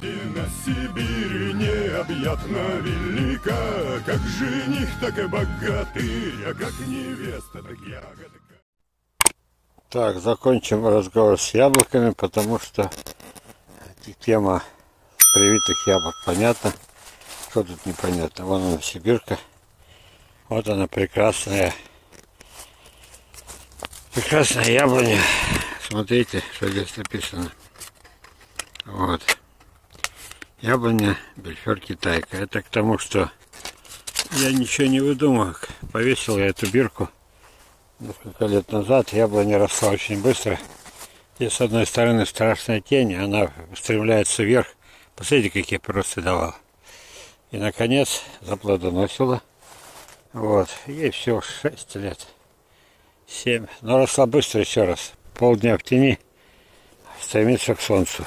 Родина Сибири необъятно велика, Как жених, так и богатырь, а как невеста, так ягодка. Так, закончим разговор с яблоками, потому что тема привитых яблок понятна. Что тут непонятно? Вон она, сибирка. Вот она прекрасная. Прекрасная яблоня. Смотрите, что здесь написано. Вот. Яблоня Бельфер Китайка. Это к тому, что я ничего не выдумал. Повесил я эту бирку несколько лет назад. Яблоня росла очень быстро. Здесь с одной стороны страшная тень, она устремляется вверх. Посмотрите, какие просто давал. И, наконец, заплодоносила. Вот. Ей всего 6 лет. 7. Но росла быстро еще раз. Полдня в тени. Стремится к солнцу.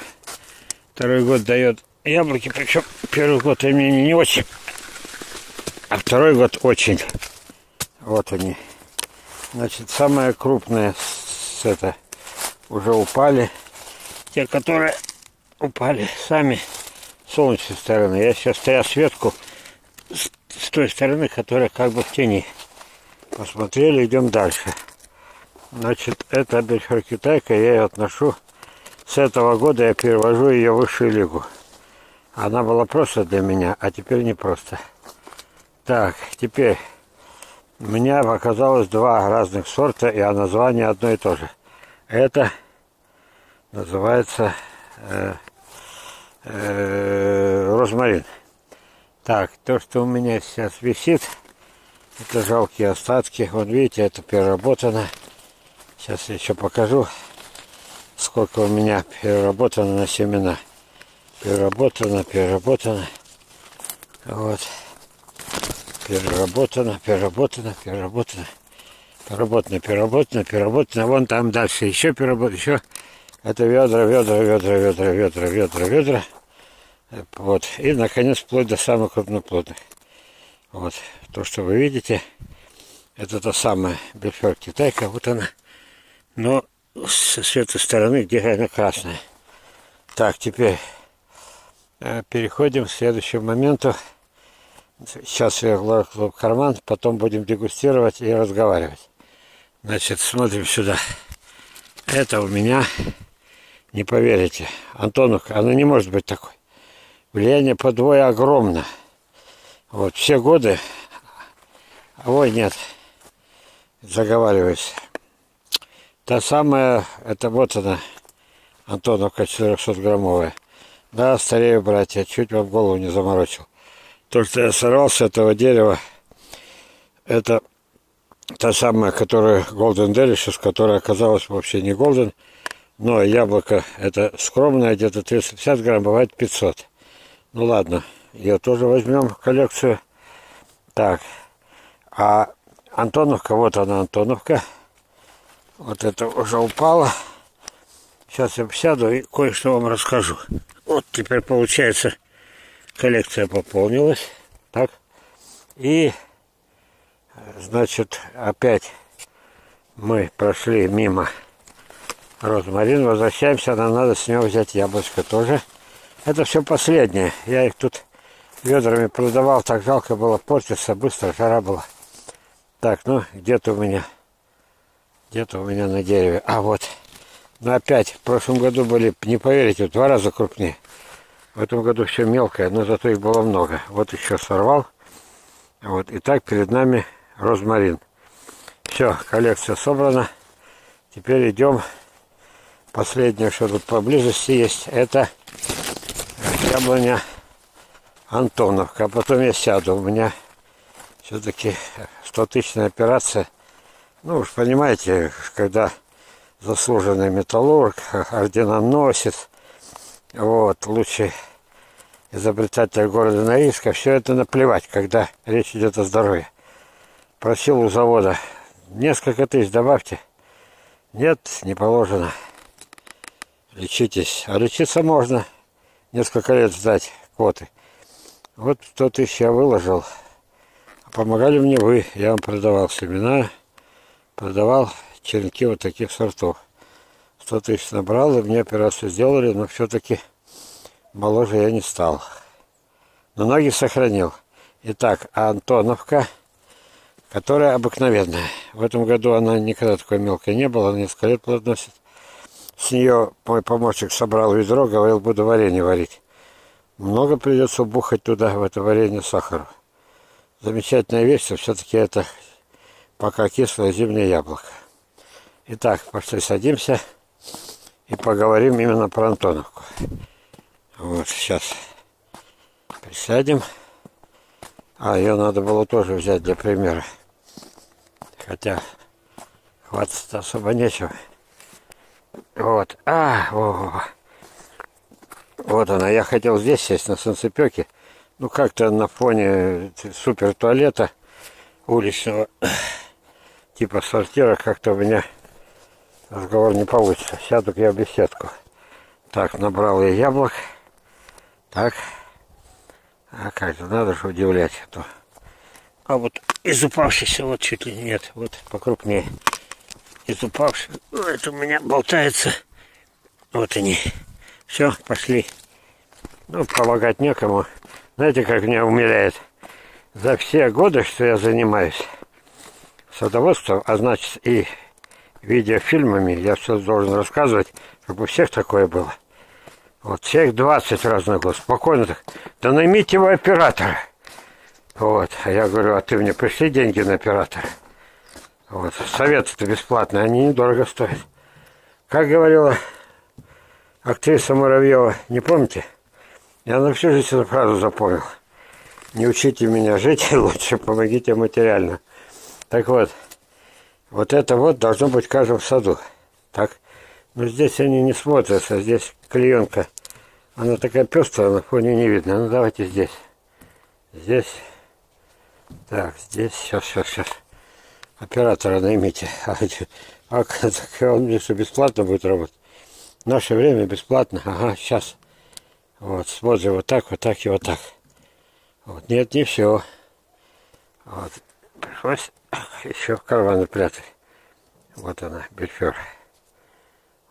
Второй год дает яблоки. Причем первый год они не очень. А второй год очень. Вот они. Значит, самые крупные с это уже упали. Те, которые упали сами с солнечной стороны. Я сейчас стоял светку с, с той стороны, которая как бы в тени. Посмотрели, идем дальше. Значит, это Бельфер Китайка, я ее отношу. С этого года я перевожу ее в высшую лигу. Она была просто для меня, а теперь не просто. Так, теперь у меня оказалось два разных сорта, и название одно и то же. Это называется э, э, розмарин. Так, то, что у меня сейчас висит, это жалкие остатки. Вот видите, это переработано. Сейчас я еще покажу, сколько у меня переработано на семена. Переработано, переработано. Вот. Переработано, переработано, переработано. Переработано, переработано, переработано. Вон там дальше еще переработано, еще. Это ведра, ведра, ведра, ведра, ведра, ведра, ведра. Вот. И, наконец, вплоть до самых крупноплодных. Вот. То, что вы видите, это та самая Бельфер Китайка. Вот она но со светлой стороны, где она красная. Так, теперь переходим к следующему моменту. Сейчас я вложу в карман, потом будем дегустировать и разговаривать. Значит, смотрим сюда. Это у меня, не поверите, Антоновка, она не может быть такой. Влияние подвое огромно. Вот, все годы, ой, нет, заговариваюсь. Та самая, это вот она, Антоновка 400-граммовая. Да, старею, братья, чуть вам голову не заморочил. То, что я сорвал с этого дерева, это та самая, которая Golden Delicious, которая оказалась вообще не Golden, но яблоко это скромное, где-то 350 грамм, бывает 500. Ну ладно, ее тоже возьмем в коллекцию. Так, а Антоновка, вот она Антоновка. Вот это уже упало. Сейчас я сяду и кое-что вам расскажу. Вот теперь получается коллекция пополнилась. Так. И значит опять мы прошли мимо розмарин. Возвращаемся, нам надо с него взять яблочко тоже. Это все последнее. Я их тут ведрами продавал, так жалко было портиться, быстро жара была. Так, ну где-то у меня где-то у меня на дереве. А вот. Но опять, в прошлом году были, не поверите, два раза крупнее. В этом году все мелкое, но зато их было много. Вот еще сорвал. Вот. И так перед нами розмарин. Все, коллекция собрана. Теперь идем. Последнее, что тут поблизости есть, это яблоня Антоновка. А потом я сяду. У меня все-таки 100-тысячная операция – ну уж понимаете, когда заслуженный металлург, орденоносец, вот, лучший изобретатель города Норильска, все это наплевать, когда речь идет о здоровье. Просил у завода, несколько тысяч добавьте. Нет, не положено. Лечитесь. А лечиться можно. Несколько лет ждать квоты. Вот 100 тысяч я выложил. Помогали мне вы. Я вам продавал семена продавал черенки вот таких сортов. 100 тысяч набрал, и мне операцию сделали, но все-таки моложе я не стал. Но ноги сохранил. Итак, Антоновка, которая обыкновенная. В этом году она никогда такой мелкой не была, несколько лет плодоносит. С нее мой помощник собрал ведро, говорил, буду варенье варить. Много придется бухать туда, в это варенье, сахару. Замечательная вещь, все-таки это пока кислое зимнее яблоко. Итак, пошли садимся и поговорим именно про Антоновку. Вот, сейчас присядем. А, ее надо было тоже взять для примера. Хотя хвататься особо нечего. Вот. А, о, вот она. Я хотел здесь сесть на солнцепеке. Ну, как-то на фоне супер туалета уличного типа сортира как-то у меня разговор не получится. Сяду я в беседку. Так, набрал я яблок. Так. А как же, надо же удивлять. А, то... а вот из упавшихся вот чуть ли нет. Вот покрупнее. Из упавших. Ну, это у меня болтается. Вот они. Все, пошли. Ну, помогать некому. Знаете, как меня умиляет? За все годы, что я занимаюсь садоводством, а значит и видеофильмами, я все должен рассказывать, чтобы у всех такое было. Вот, всех 20 разных год, спокойно так. Да наймите его оператора. Вот, а я говорю, а ты мне пришли деньги на оператора? Вот, советы-то бесплатные, они недорого стоят. Как говорила актриса Муравьева, не помните? Я на всю жизнь эту фразу запомнил. Не учите меня жить, лучше помогите материально. Так вот, вот это вот должно быть в каждом саду. Так, но здесь они не смотрятся, здесь клеенка. Она такая пестрая, на фоне не видно. Ну давайте здесь. Здесь. Так, здесь. Сейчас, сейчас, сейчас. Оператора наймите. А, а так он мне что, бесплатно будет работать? В наше время бесплатно. Ага, сейчас. Вот, смотрим вот так, вот так и вот так. Вот, нет, не все. Вот, пришлось еще в карманы прятать. Вот она, бельфер.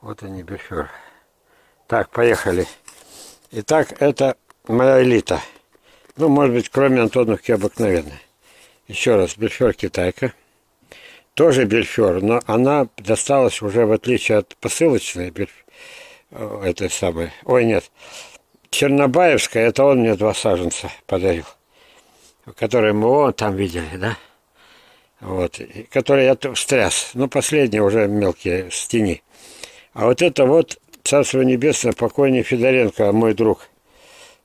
Вот они, бельфер. Так, поехали. Итак, это моя элита. Ну, может быть, кроме Антоновки обыкновенной. Еще раз, бельфер китайка. Тоже бельфер, но она досталась уже, в отличие от посылочной, бельфер, этой самой. Ой, нет. Чернобаевская, это он мне два саженца подарил. Которые мы вон там видели, да? Вот. Которые я встряс. Ну, последние уже мелкие с тени. А вот это вот Царство Небесное, покойный Федоренко, мой друг.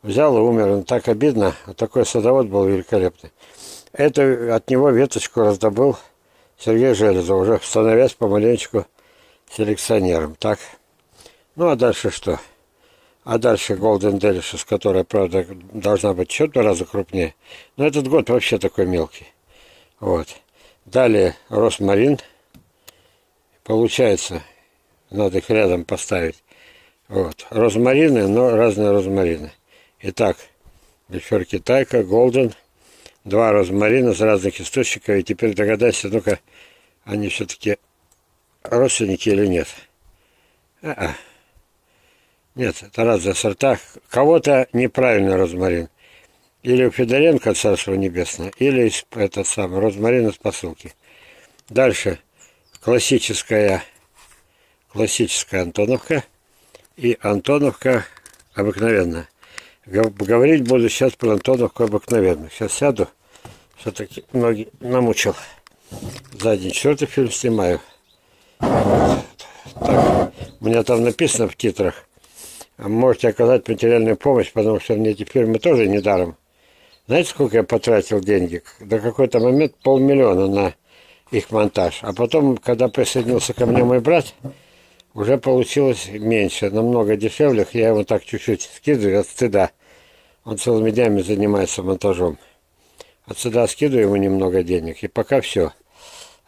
Взял и умер. Он так обидно. Такой садовод был великолепный. Это от него веточку раздобыл Сергей Железов, уже становясь помаленечку селекционером. Так. Ну, а дальше что? А дальше Golden Delicious, которая, правда, должна быть еще раза крупнее. Но этот год вообще такой мелкий. Вот. Далее Росмарин. Получается, надо их рядом поставить. Вот. Розмарины, но разные розмарины. Итак, ликер Китайка, Голден. Два розмарина с разных источников. И теперь догадайся, ну-ка, они все-таки родственники или нет. А -а. Нет, это разные сорта. Кого-то неправильный розмарин. Или у Федоренко Царство Небесное, или этот самый розмарин из посылки. Дальше классическая, классическая Антоновка и Антоновка обыкновенная. Говорить буду сейчас про Антоновку обыкновенную. Сейчас сяду, все-таки ноги намучил. За день четвертый фильм снимаю. Так, у меня там написано в титрах. Можете оказать материальную помощь, потому что мне эти фильмы тоже недаром знаете, сколько я потратил денег? До какой-то момент полмиллиона на их монтаж. А потом, когда присоединился ко мне мой брат, уже получилось меньше, намного дешевле. Я его так чуть-чуть скидываю от стыда. Он целыми днями занимается монтажом. От стыда скидываю ему немного денег, и пока все.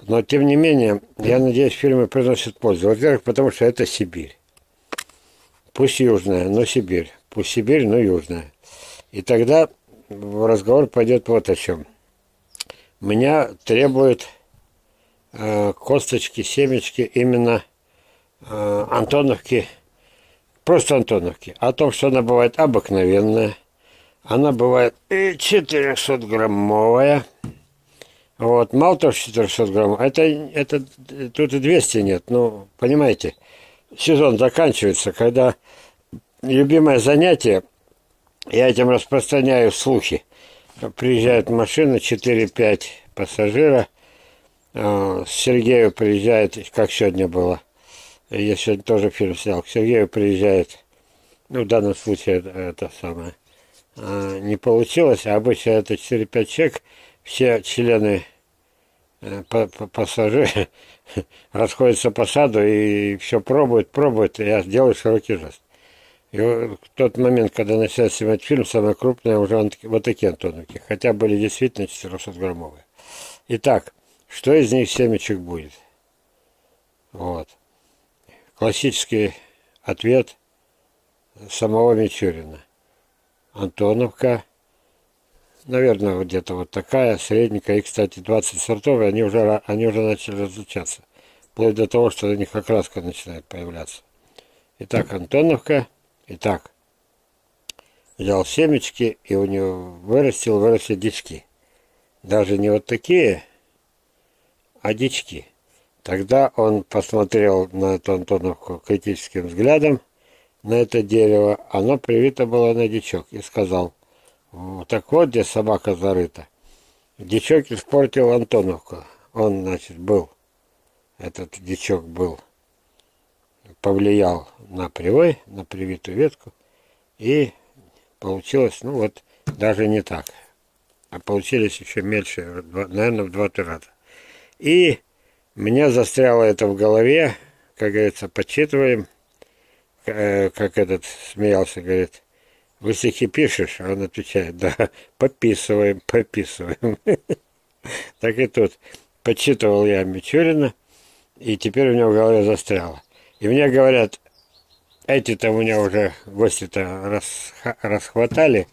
Но, тем не менее, я надеюсь, фильмы приносят пользу. Во-первых, потому что это Сибирь. Пусть южная, но Сибирь. Пусть Сибирь, но южная. И тогда разговор пойдет вот о чем. Меня требуют э, косточки, семечки именно э, Антоновки просто Антоновки. О том, что она бывает обыкновенная. Она бывает и 400-граммовая. Вот, мало того, что 400 граммов, это, это, тут и 200 нет. Ну, понимаете, сезон заканчивается, когда любимое занятие, я этим распространяю слухи. Приезжает машина, 4-5 пассажира. А, Сергею приезжает, как сегодня было. Я сегодня тоже фильм снял. К Сергею приезжает, ну, в данном случае это, это самое, а, не получилось, а обычно это 4-5 человек, все члены э, пассажиры расходятся по саду и все пробуют, пробуют, и я делаю широкий жест. И в тот момент, когда начал снимать фильм, самое крупное уже вот такие антоновки, хотя были действительно 400-граммовые. Итак, что из них семечек будет? Вот. Классический ответ самого Мичурина. Антоновка, наверное, где-то вот такая, средненькая, и, кстати, 20 сортов, и они уже, они уже начали различаться, вплоть до того, что у них окраска начинает появляться. Итак, Антоновка – Итак, взял семечки и у него вырастил, выросли дички. Даже не вот такие, а дички. Тогда он посмотрел на эту Антоновку критическим взглядом, на это дерево, оно привито было на дичок, и сказал, так вот где собака зарыта. Дичок испортил Антоновку. Он, значит, был, этот дичок был повлиял на привой, на привитую ветку, и получилось, ну вот, даже не так. А получились еще меньше, наверное, в два-три раза. И мне застряло это в голове, как говорится, почитываем, э, как этот смеялся, говорит, вы стихи пишешь? А он отвечает, да, пописываем, пописываем. Так и тут. Почитывал я Мичурина, и теперь у него в голове застряло. И мне говорят, эти-то у меня уже гости-то рас, расхватали,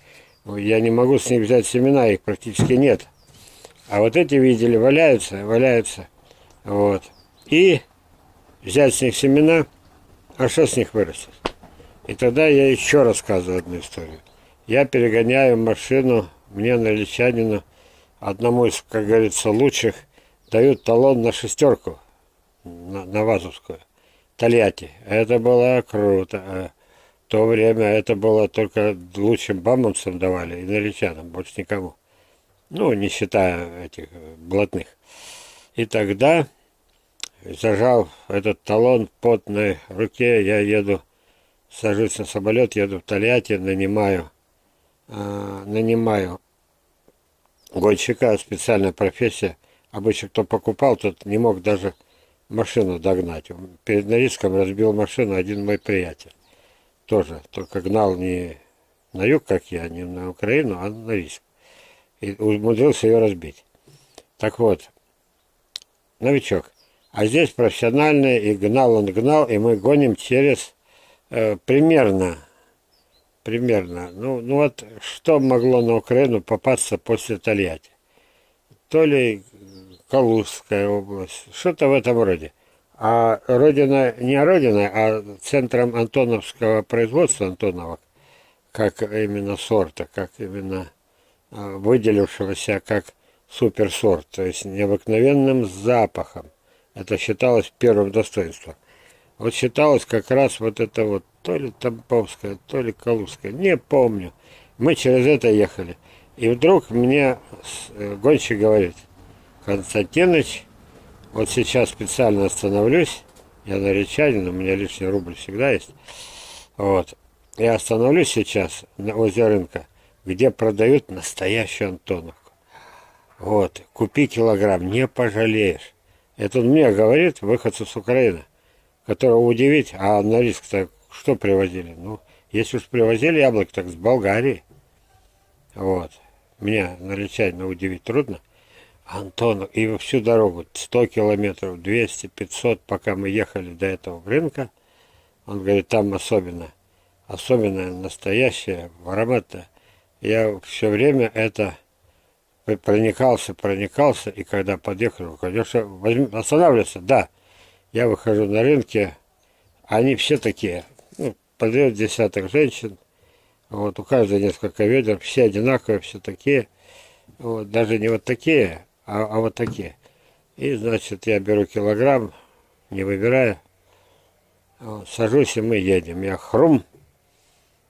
я не могу с них взять семена, их практически нет. А вот эти видели, валяются, валяются. Вот. И взять с них семена, а что с них вырастет? И тогда я еще рассказываю одну историю. Я перегоняю машину, мне наличанину, одному из, как говорится, лучших, дают талон на шестерку, на, на Вазовскую. Тольятти. Это было круто. А в то время это было только лучшим бамонцам давали и наречанам, больше никому. Ну, не считая этих блатных. И тогда, зажал этот талон в потной руке, я еду, сажусь на самолет, еду в Тольятти, нанимаю, э, нанимаю гонщика, специальная профессия. Обычно кто покупал, тот не мог даже машину догнать. Перед Норильском разбил машину один мой приятель. Тоже, только гнал не на юг, как я, не на Украину, а на Норильск. И умудрился ее разбить. Так вот, новичок. А здесь профессиональный, и гнал он гнал, и мы гоним через э, примерно, примерно, ну, ну вот, что могло на Украину попасться после Тольятти? То ли Калужская область, что-то в этом роде. А родина, не родина, а центром антоновского производства антоновок, как именно сорта, как именно а, выделившегося как суперсорт, то есть необыкновенным запахом. Это считалось первым достоинством. Вот считалось как раз вот это вот, то ли Тамповская, то ли Калужская, не помню. Мы через это ехали. И вдруг мне э, гонщик говорит, Константинович, вот сейчас специально остановлюсь, я наречанин, у меня лишний рубль всегда есть, вот, я остановлюсь сейчас на возле рынка, где продают настоящую Антоновку. Вот, купи килограмм, не пожалеешь. Это он мне говорит, выходцы с Украины, которого удивить, а на риск-то что привозили? Ну, если уж привозили яблок, так с Болгарии. Вот. Меня на удивить трудно. Антон, и всю дорогу, 100 километров, 200, 500, пока мы ехали до этого рынка, он говорит, там особенно, особенно настоящее, аромат Я все время это проникался, проникался, и когда подъехал, конечно, возьми, останавливаться, да. Я выхожу на рынке, они все такие, ну, подвез десяток женщин. Вот, у каждой несколько ведер, все одинаковые, все такие. Вот, даже не вот такие, а, а вот такие. И, значит, я беру килограмм, не выбирая, вот, сажусь, и мы едем. Я хрум,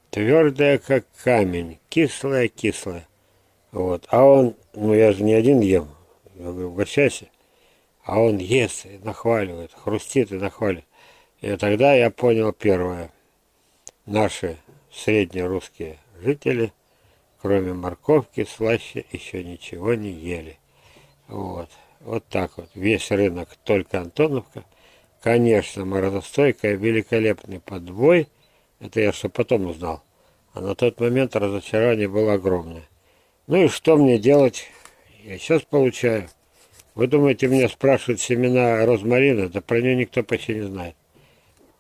твердая, как камень, кислая-кислая. Вот. А он, ну я же не один ем, я говорю, угощайся. А он ест и нахваливает, хрустит и нахваливает. И тогда я понял первое. Наши средние русские жители, кроме морковки, слаще еще ничего не ели. Вот. Вот так вот. Весь рынок только Антоновка. Конечно, морозостойкая, великолепный подбой. Это я что потом узнал. А на тот момент разочарование было огромное. Ну и что мне делать? Я сейчас получаю. Вы думаете, меня спрашивают семена розмарина? Да про нее никто почти не знает.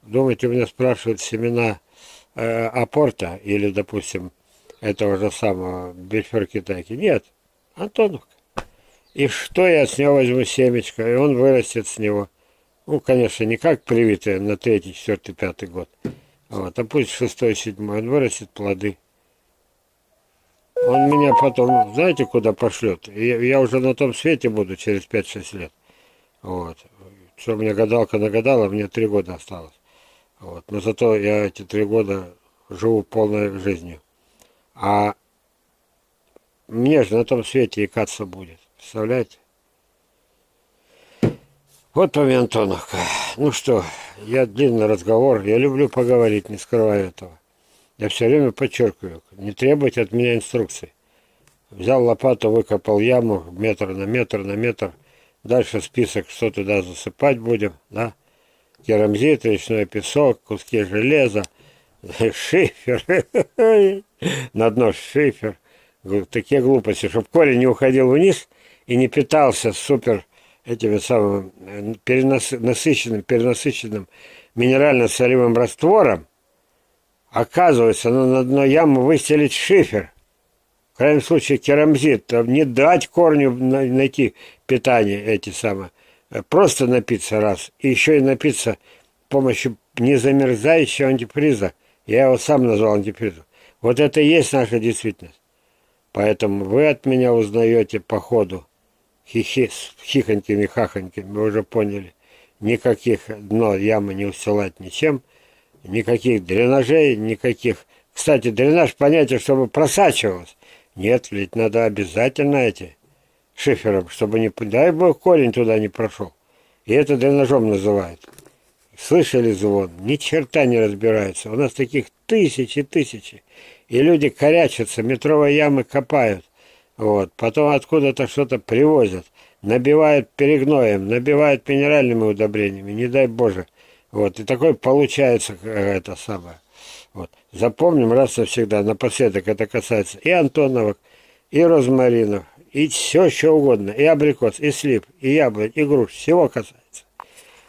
Думаете, меня спрашивают семена э, апорта или, допустим, этого же самого бельфер китайки? Нет, Антоновка. И что я с него возьму семечко, и он вырастет с него. Ну, конечно, не как привитое на третий, четвертый, пятый год. Вот, а пусть шестой, седьмой, он вырастет плоды. Он меня потом, знаете, куда пошлет? Я, я уже на том свете буду через 5-6 лет. Вот. Что мне гадалка нагадала, мне три года осталось. Вот. Но зато я эти три года живу полной жизнью. А мне же на том свете икаться будет. Представляете? Вот вам и Антоновка. Ну что, я длинный разговор, я люблю поговорить, не скрываю этого. Я все время подчеркиваю, не требуйте от меня инструкций. Взял лопату, выкопал яму метр на метр на метр. Дальше список, что туда засыпать будем, да. Керамзит, речной песок, куски железа, шифер, на дно шифер. Такие глупости, чтобы корень не уходил вниз и не питался супер этим самым э, перенасыщенным, перенасыщенным минерально-солевым раствором, оказывается, ну, на дно ямы выстелить шифер. В крайнем случае керамзит, не дать корню найти питание эти самые. Э, просто напиться раз. И еще и напиться помощью незамерзающего антифриза. Я его сам назвал антифризом. Вот это и есть наша действительность. Поэтому вы от меня узнаете по ходу хихи, с хихонькими хахоньками, вы уже поняли. Никаких дно ямы не устилать ничем – никаких дренажей, никаких... Кстати, дренаж понятие, чтобы просачивалось. Нет, ведь надо обязательно эти шифером, чтобы не... Дай бог, корень туда не прошел. И это дренажом называют. Слышали звон? Ни черта не разбирается. У нас таких тысячи, тысячи. И люди корячатся, метровые ямы копают. Вот. Потом откуда-то что-то привозят. Набивают перегноем, набивают минеральными удобрениями. Не дай Боже. Вот, и такой получается э, это самое. Вот. Запомним раз и всегда, напоследок это касается и Антоновок, и розмаринов, и все, что угодно, и абрикос, и слип, и яблонь, и груш, всего касается.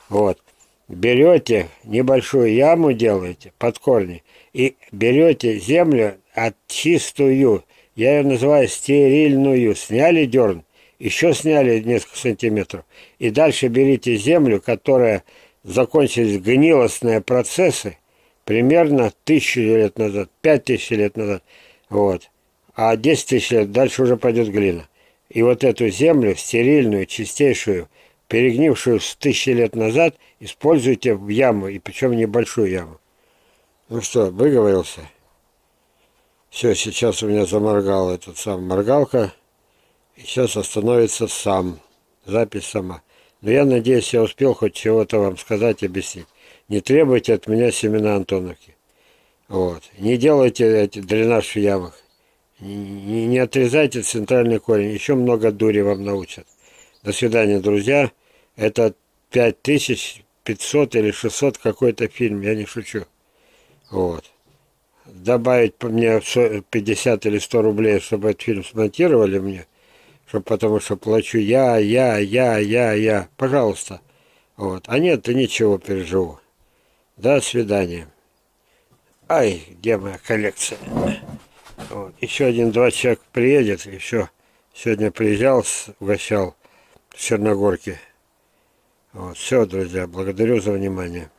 Вот. Берете небольшую яму, делаете под корни, и берете землю от чистую, я ее называю стерильную, сняли дерн, еще сняли несколько сантиметров, и дальше берите землю, которая закончились гнилостные процессы примерно тысячу лет назад, пять тысяч лет назад, вот. А 10 тысяч лет дальше уже пойдет глина. И вот эту землю, стерильную, чистейшую, перегнившую с тысячи лет назад, используйте в яму, и причем небольшую яму. Ну что, выговорился? Все, сейчас у меня заморгал этот сам моргалка, и сейчас остановится сам, запись сама. Но я надеюсь, я успел хоть чего-то вам сказать, объяснить. Не требуйте от меня семена Антоновки. Вот. Не делайте эти дренаж в ямах. Не, не отрезайте центральный корень. Еще много дури вам научат. До свидания, друзья. Это 5500 или 600 какой-то фильм, я не шучу. Вот. Добавить мне 50 или 100 рублей, чтобы этот фильм смонтировали мне – что потому что плачу я, я, я, я, я. Пожалуйста. Вот. А нет, то ничего, переживу. До свидания. Ай, где моя коллекция? Вот. Еще один-два человека приедет. Еще сегодня приезжал, угощал в Черногорке. Вот. Все, друзья, благодарю за внимание.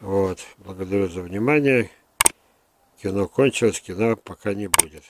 Вот. Благодарю за внимание. Кино кончилось, кино пока не будет.